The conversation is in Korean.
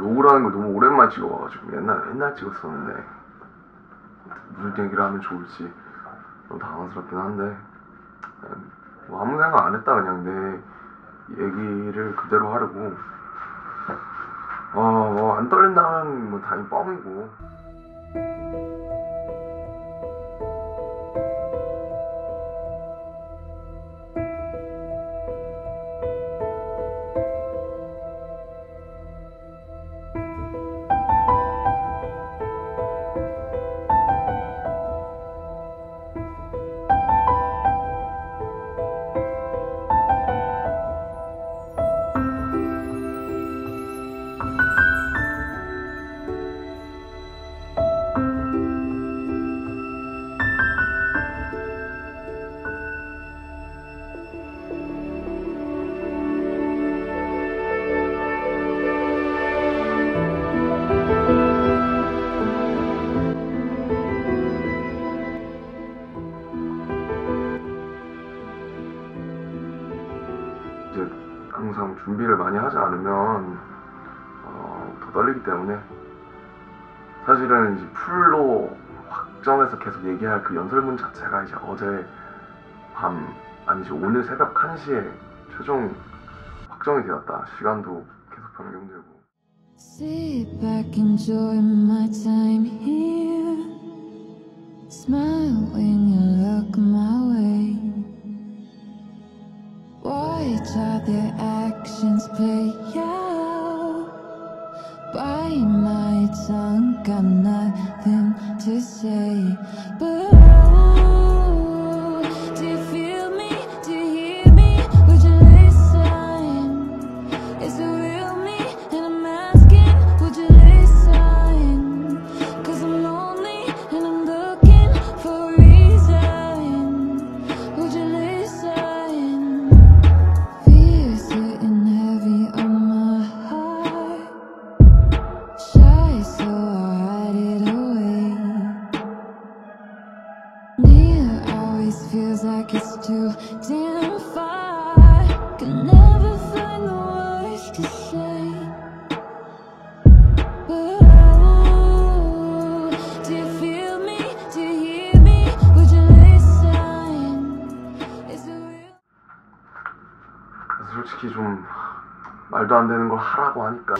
아 로고라는 걸 너무 오랜만에 찍어가지고 옛날 옛날 찍었었는데 무슨 얘기를 하면 좋을지 너무 당황스럽긴 한데 뭐 아무 생각 안 했다 그냥 내 얘기를 그대로 하려고. 어뭐 안 떨린다면 뭐 당연히 뻥이고 항상 준비를 많이 하지 않으면 어, 더 떨리기 때문에. 사실은 이제 풀로 확정해서 계속 얘기할 그 연설문 자체가 이제 어제 밤 아니지 오늘 새벽 1시에 최종 확정이 되었다. 시간도 계속 변경되고. Sit back, enjoy my time here. Smile Watch how their actions play out. Bite my tongue, got nothing to say. But always feels like it's too damn far. Can never find the words to say. But oh, do you feel me? Do you hear me? Would you listen? Is it real? 솔직히 좀 말도 안 되는 걸 하라고 하니까